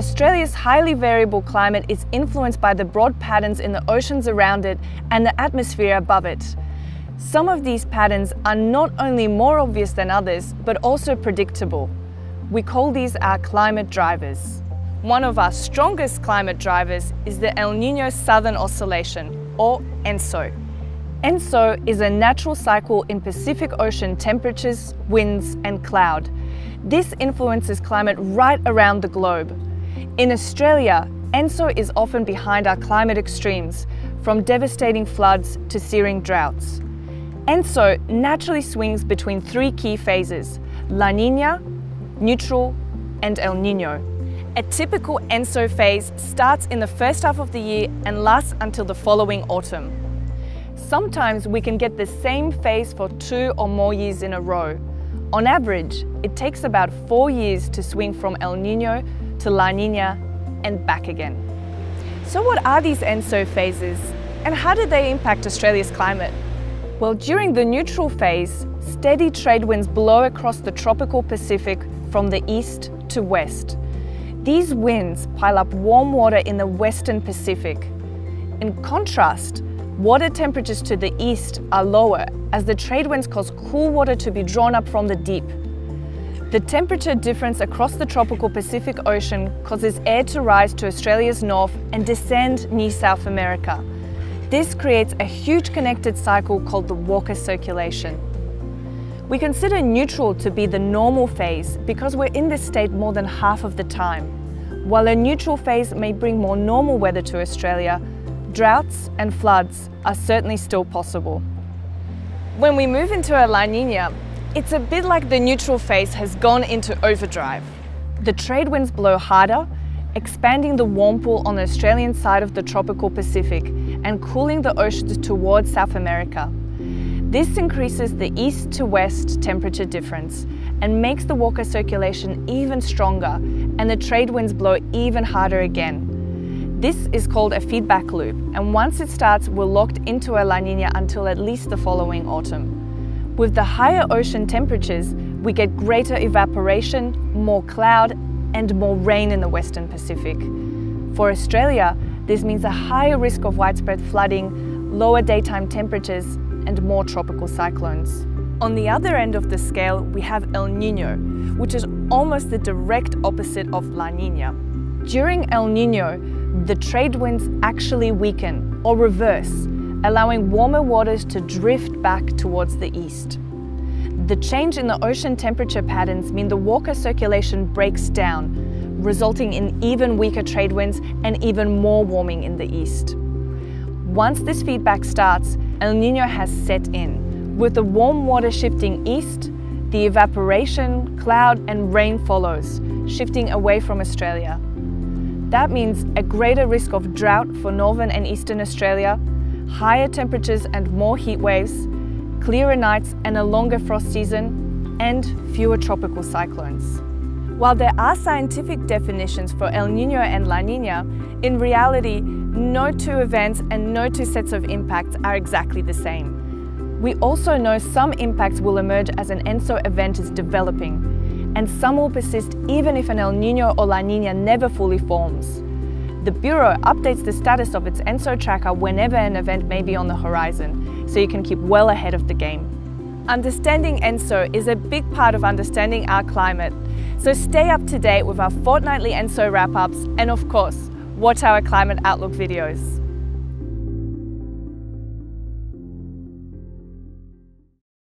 Australia's highly variable climate is influenced by the broad patterns in the oceans around it and the atmosphere above it. Some of these patterns are not only more obvious than others, but also predictable. We call these our climate drivers. One of our strongest climate drivers is the El Nino Southern Oscillation, or ENSO. ENSO is a natural cycle in Pacific Ocean temperatures, winds and cloud. This influences climate right around the globe. In Australia, ENSO is often behind our climate extremes, from devastating floods to searing droughts. ENSO naturally swings between three key phases, La Nina, neutral and El Nino. A typical ENSO phase starts in the first half of the year and lasts until the following autumn. Sometimes we can get the same phase for two or more years in a row. On average, it takes about four years to swing from El Nino to La Nina and back again. So what are these ENSO phases and how do they impact Australia's climate? Well, during the neutral phase, steady trade winds blow across the tropical Pacific from the east to west. These winds pile up warm water in the western Pacific. In contrast, water temperatures to the east are lower as the trade winds cause cool water to be drawn up from the deep. The temperature difference across the tropical Pacific Ocean causes air to rise to Australia's north and descend near South America. This creates a huge connected cycle called the Walker circulation. We consider neutral to be the normal phase because we're in this state more than half of the time. While a neutral phase may bring more normal weather to Australia, droughts and floods are certainly still possible. When we move into a La Nina, it's a bit like the neutral phase has gone into overdrive. The trade winds blow harder, expanding the warm pool on the Australian side of the tropical Pacific and cooling the oceans towards South America. This increases the east to west temperature difference and makes the Walker circulation even stronger and the trade winds blow even harder again. This is called a feedback loop and once it starts we're locked into a La Nina until at least the following autumn. With the higher ocean temperatures, we get greater evaporation, more cloud and more rain in the Western Pacific. For Australia, this means a higher risk of widespread flooding, lower daytime temperatures and more tropical cyclones. On the other end of the scale, we have El Nino, which is almost the direct opposite of La Nina. During El Nino, the trade winds actually weaken or reverse, allowing warmer waters to drift back towards the east. The change in the ocean temperature patterns mean the Walker circulation breaks down, resulting in even weaker trade winds and even more warming in the east. Once this feedback starts, El Nino has set in. With the warm water shifting east, the evaporation, cloud and rain follows, shifting away from Australia. That means a greater risk of drought for northern and eastern Australia, higher temperatures and more heat waves, clearer nights and a longer frost season, and fewer tropical cyclones. While there are scientific definitions for El Nino and La Nina, in reality, no two events and no two sets of impacts are exactly the same. We also know some impacts will emerge as an ENSO event is developing, and some will persist even if an El Nino or La Nina never fully forms. The Bureau updates the status of its ENSO tracker whenever an event may be on the horizon, so you can keep well ahead of the game. Understanding ENSO is a big part of understanding our climate, so stay up to date with our fortnightly ENSO wrap-ups and of course, watch our Climate Outlook videos.